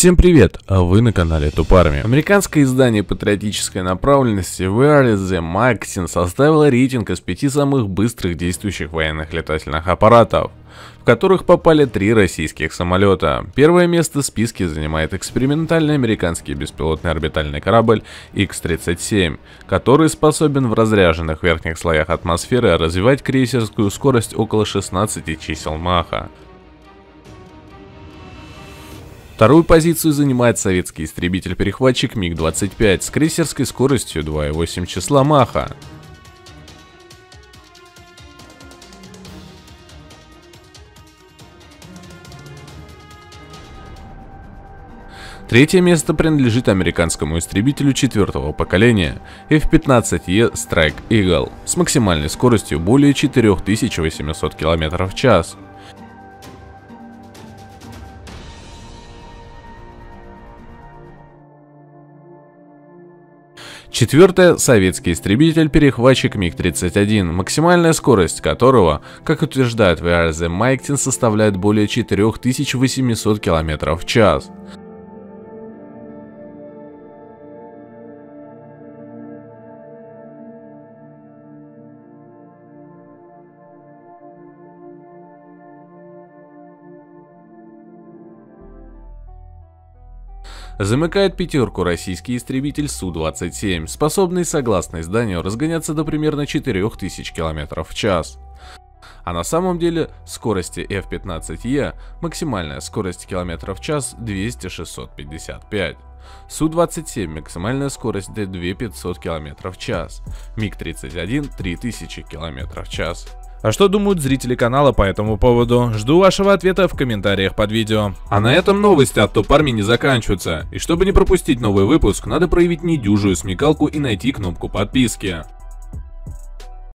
Всем привет, а вы на канале Тупарми. Американское издание патриотической направленности Where is the Magazine составило рейтинг из пяти самых быстрых действующих военных летательных аппаратов, в которых попали три российских самолета. Первое место в списке занимает экспериментальный американский беспилотный орбитальный корабль X-37, который способен в разряженных верхних слоях атмосферы развивать крейсерскую скорость около 16 чисел Маха. Вторую позицию занимает советский истребитель-перехватчик МиГ-25 с крейсерской скоростью 2,8 числа Маха. Третье место принадлежит американскому истребителю четвертого поколения F-15E Strike Eagle с максимальной скоростью более 4800 км в час. Четвертое – советский истребитель-перехватчик МиГ-31, максимальная скорость которого, как утверждает VRZ Майктин, составляет более 4800 км в час. Замыкает пятерку российский истребитель Су-27, способный, согласно изданию, разгоняться до примерно 4000 км в час. А на самом деле скорости F-15E максимальная скорость километров в час 200-655. Су-27 максимальная скорость до 2500 км в час. МиГ-31 3000 км в час. А что думают зрители канала по этому поводу? Жду вашего ответа в комментариях под видео. А на этом новости от Топ Арми не заканчиваются. И чтобы не пропустить новый выпуск, надо проявить недюжую смекалку и найти кнопку подписки.